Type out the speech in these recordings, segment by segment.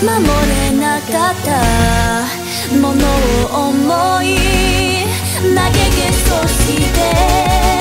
守れなかったものを思い投げ消そして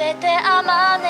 べてあまね